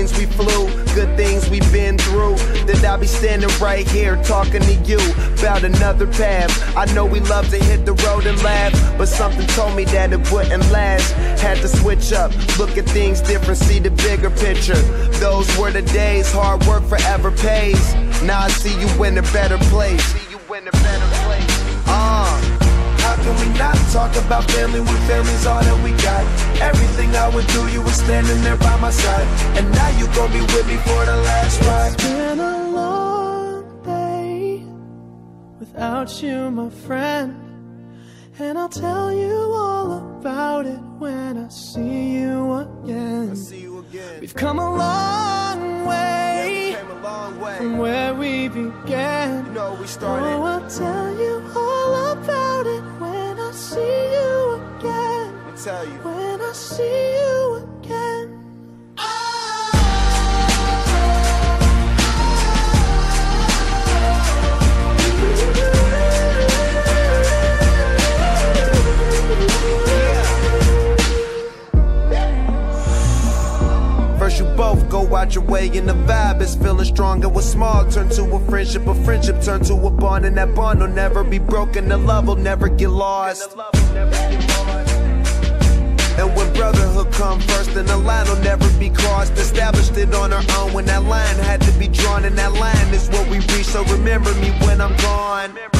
planes we flew, good things we've been through. That I'll be standing right here talking to you about another path. I know we love to hit the road and laugh, but something told me that it wouldn't last. Had to switch up, look at things different, see the bigger picture. Those were the days, hard work forever pays. Now I see you in a better place. See you in a better place. Uh. How can we not talk about family when family's all that we got? Everything I would do, you were standing there by my side. And now you gon' be with me for the last ride. It's been a long day without you, my friend. And I'll tell you all about it when I see you again. See you again. We've come a long way a long way. from where we began. You know we Oh. I'll tell you all about it when I see you again. I tell you. When I see you again. Feeling was small turn to a friendship, a friendship turn to a bond and that bond will never be broken, the love will never get lost. And when brotherhood come first, then the line will never be crossed. Established it on our own when that line had to be drawn, and that line is what we reach. So remember me when I'm gone.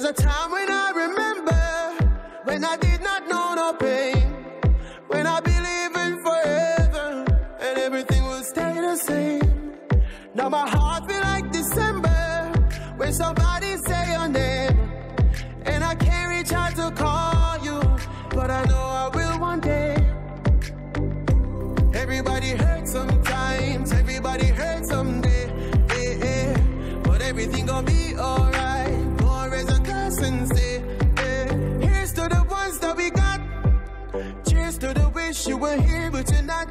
There's a time when I remember when I did not know no pain, when I believed in forever and everything will stay the same. Now my heart feel like December when somebody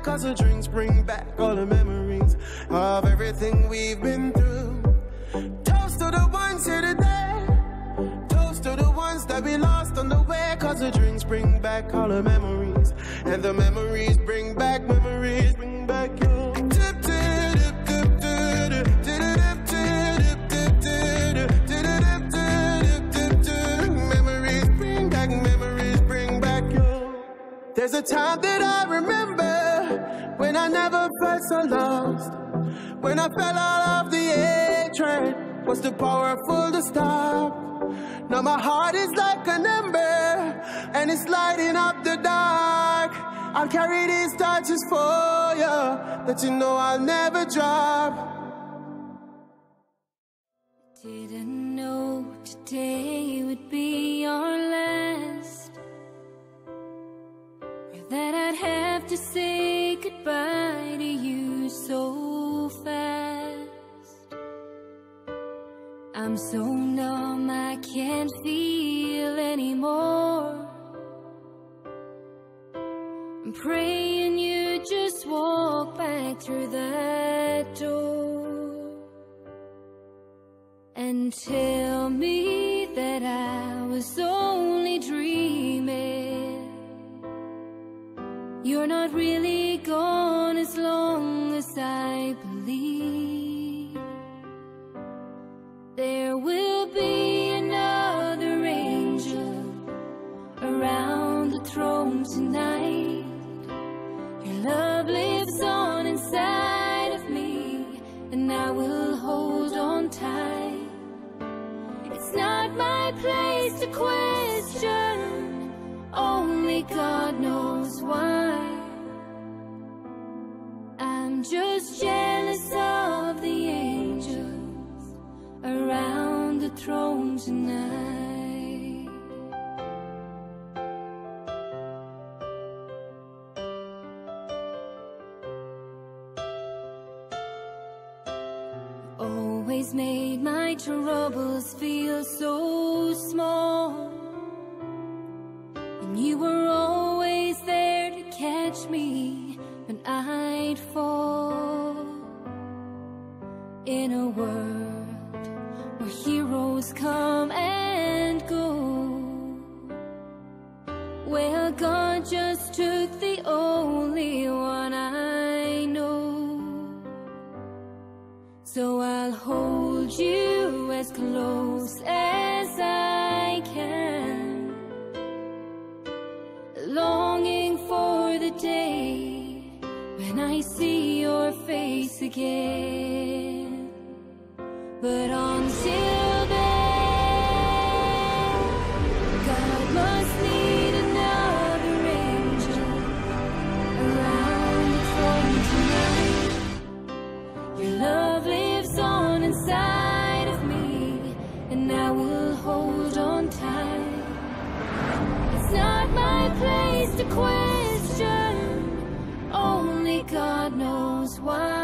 Cause the drinks bring back all the memories of everything we've been through. Toast to the ones here today. Toast to the ones that we lost on the way. Cause the drinks bring back all the memories. And the memories bring back memories, bring back you. Tip, tip. There's a time that so lost. When I fell out of the A train, was too powerful to stop. Now my heart is like an ember, and it's lighting up the dark. I'll carry these torches for you, that you know I'll never drop. Didn't know today would be so numb, I can't feel anymore. I'm praying you just walk back through that door and tell me that I was only dreaming. You're not really gone as long as I believe. There will be another angel around the throne tonight. Your love lives on inside of me, and I will hold on tight. It's not my place to question, only God knows why. I'm just throne tonight. Always made my troubles feel so small. And you were always there to catch me when I'd fall. In a world heroes come and go. Well, God just took the only one I know. So I'll hold you as close as I can. Longing for the day when I see your face again. But until then, God must need another angel around the throne tonight. Your love lives on inside of me, and I will hold on tight. It's not my place to question, only God knows why.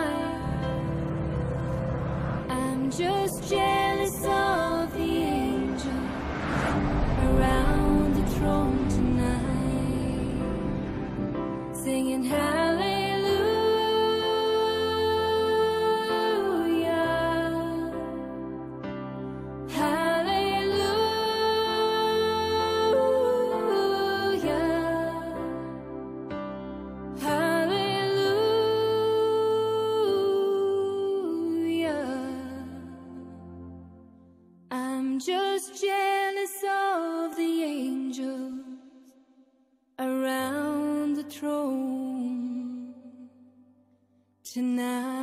Tonight.